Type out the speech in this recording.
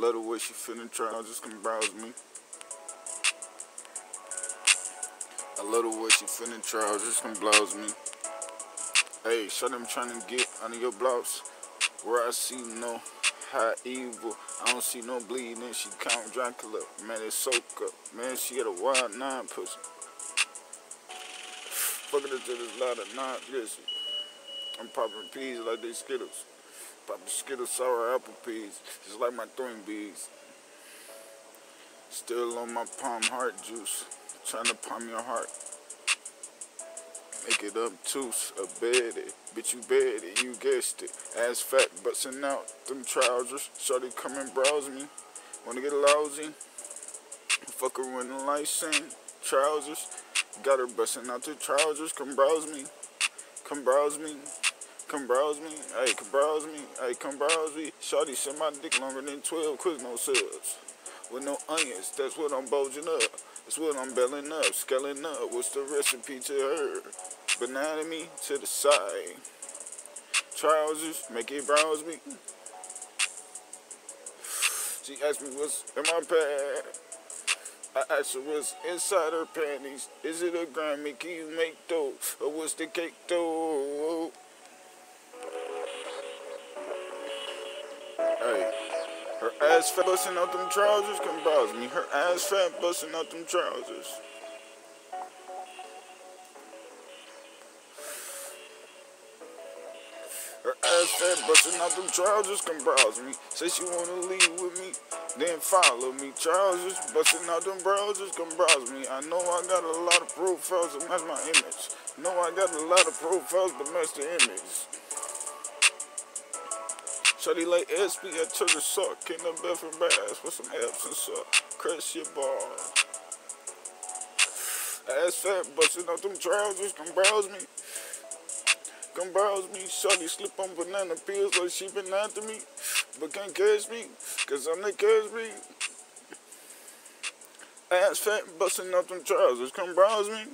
love the way she feeling trousers can browse me. I love the way she feeling just can blouse me. Hey, shut them trying to get under your blouse. Where I see no high evil, I don't see no bleeding. She count Dracula, man, it's soak up. Man, she got a wild nine pussy. Fucking into this lot of nine, listen. I'm popping peas like they Skittles. Popping Skittles, sour apple peas, just like my throwing bees. Still on my palm heart juice, trying to palm your heart. Make it obtuse, a beddy. Bitch, you beddy, you guessed it. Ass fat, busting out them trousers. Shorty come and browse me. Wanna get lousy? Fuck her when the lights sing. Trousers. Got her busting out the trousers. Come browse me. Come browse me. Come browse me. Hey, come browse me. Hey, come browse me. Shorty said my dick longer than 12 Quizno cells. With no onions, that's what I'm bulging up. That's what I'm belling up, scaling up. What's the recipe to her? Banana me to the side. Trousers, make it browse me. She asked me what's in my pad. I asked her what's inside her panties. Is it a Grammy? Can you make dough? Or what's the cake dough? Ass fat busting out them trousers can browse me. Her ass fat busting out them trousers. Her ass fat busting out them trousers can browse me. Say she wanna leave with me, then follow me. Trousers busting out them browsers can browse me. I know I got a lot of profiles to match my image. Know I got a lot of profiles to match the image. Shawty like SP at church of suck in the bathroom Bass with some Epsom salt. Crush your bar. Ass fat busting out them trousers, come browse me. Come browse me. Shawty slip on banana peels like she been after me. But can't catch me, cause I'm the catch me. Ass fat busting out them trousers, come browse me.